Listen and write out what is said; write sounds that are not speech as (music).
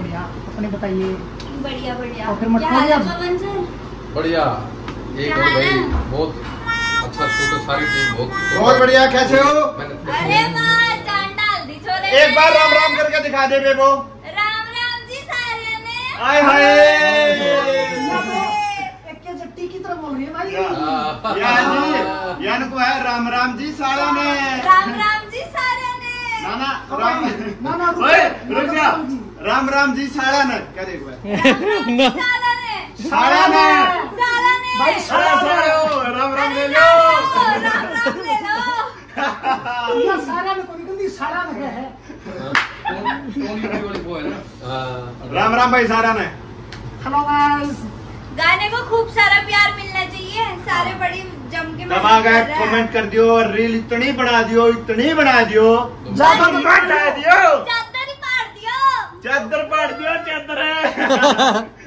बढ़िया। बढ़िया और फिर बढ़िया। एक और बहुत अच्छा शूट सारी टीम बहुत बहुत बढ़िया कैसे हो? अरे दिखा दे बेबो। राम राम जी सारे ने। आय हाय। एक की तरह बोल रही है भाई। या- यान को है राम राम जी सारा ने। राम राम जी सारे ने। ना ना राम ना ना रुक ओए जा, रुक जा। राम राम जी सारा ने क्या देखो (laughs) सारे ने। सारा ने। सारा ने। भाई सारा सारा सारा। राम राम ले लो। राम राम ले लो। या सारा में कोई गंदी सारा ना हाँ। (laughs) राम राम भाई सारा ने। हेलो गाइस गाने को खूब सारा प्यार मिलना चाहिए। सारे बड़ी जम के दबा गए हैं। कमेंट कर दियो रील इतनी बना दियो इतनी बना दियो। ज़्यादा तो दियो। चादर ही पाड़ दियो। चादर पाड़ दियो चादर (laughs)